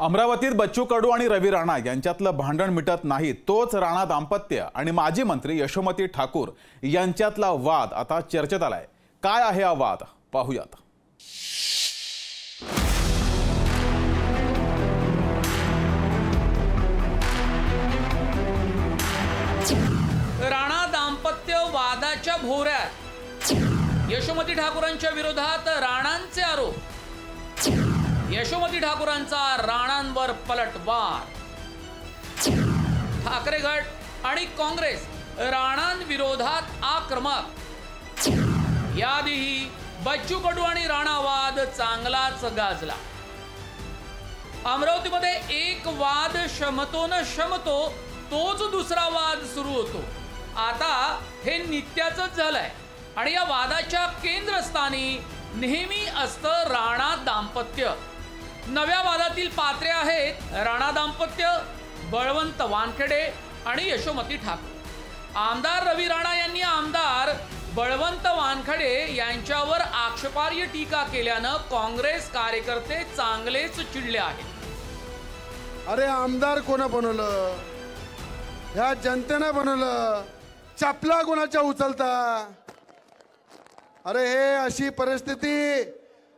अमरावतीत बच्चू कडू आणि रवी राणा यांच्यातलं भांडण मिटत नाही तोच राणा दाम्पत्य. आणि माजी मंत्री यशोमती ठाकूर यांच्यातला वाद आता चर्चेत आलाय. काय आहे हा वाद? पाहूयात. राणा दाम्पत्य वादाच्या भोऱ्यात यशोमती ठाकूरांच्या विरोधात राणांचे आरोप. यशोमती ठाकूरांचा राणांवर पलटवार. ठाकरे गट आणि काँग्रेस राणांविरोधात आक्रमक. याआधीही बच्चू कडू आणि राणावाद चांगलाच गाजला. अमरावतीमध्ये एक वाद शमतो न शमतो तोच दुसरा वाद सुरू होतो. आता हे नित्याच झालंय आणि या वादाच्या केंद्रस्थानी नेहमी असतं राणा दाम्पत्य. नव्या वादातील पात्रे आहेत राणा दाम्पत्य बळवंत वानखेडे आणि यशोमती ठाकूर. आमदार रवी राणा यांनी आमदार बळवंत वानखडे यांच्यावर आक्षेपार्ह टीका केल्यानं काँग्रेस कार्यकर्ते चांगलेच चिडले आहेत. अरे आमदार कोणा बनवलं? ह्या जनतेनं बनवलं. चपला कोणाच्या उचलता? अरे हे अशी परिस्थिती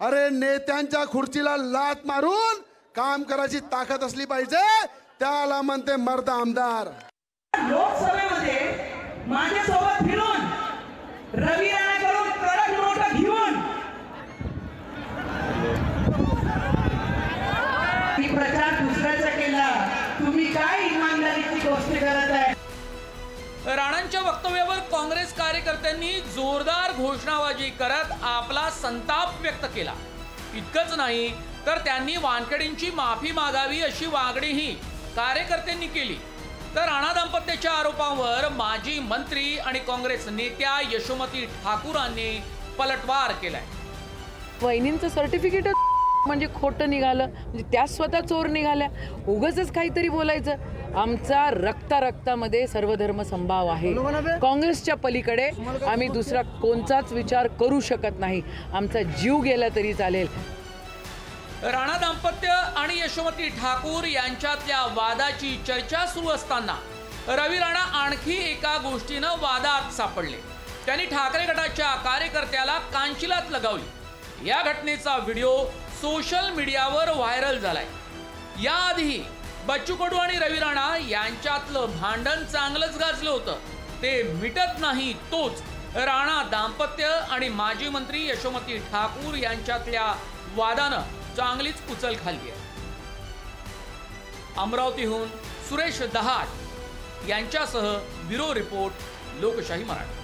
अरे नेत्यांच्या खुर्चीला लात मारून काम करायची ताकद असली पाहिजे त्याला म्हणते मर्द आमदार. लोकसभेमध्ये माझ्यासोबत फिरून रवी राणांच्या वक्तव्यावर काँग्रेस कार्यकर्त्यांनी जोरदार घोषणाबाजी करत आपला संताप व्यक्त केला. इतकंच नाही तर त्यांनी वानखेडेंची माफी मागावी अशी मागणीही कार्यकर्त्यांनी केली. तर राणा दाम्पत्याच्या आरोपांवर माजी मंत्री आणि काँग्रेस नेत्या यशोमती ठाकूरांनी पलटवार केलाय. वहिनींचं सर्टिफिकेट म्हणजे खोटं निघालं म्हणजे त्या स्वतः चोर निघाल्या. उगच काहीतरी बोलायचं. आमचा रक्ता रक्तामध्ये सर्वधर्म संभाव आहे. काँग्रेसच्या पलीकडे आम्ही दुसरा कोणताच विचार करू शकत नाही. आमचा जीव गेला तरी चालेल. राणा दाम्पत्य आणि यशोमती ठाकूर यांच्यातल्या वादाची चर्चा सुरू असताना रवी राणा आणखी एका गोष्टीनं वादात सापडले. त्यांनी ठाकरे गटाच्या कार्यकर्त्याला कांचिलात लगावली. या घटनेचा व्हिडिओ सोशल मीडियावर व्हायरल झालाय. याआधी बच्चू कडू आणि रवी राणा यांच्यातलं भांडण चांगलंच गाजलं होतं. ते मिटत नाही तोच राणा दाम्पत्य आणि माजी मंत्री यशोमती ठाकूर यांच्यातल्या वादानं चांगलीच उचल खाल्ली आहे. अमरावतीहून सुरेश दहाट यांच्यासह ब्युरो रिपोर्ट लोकशाही मराठी.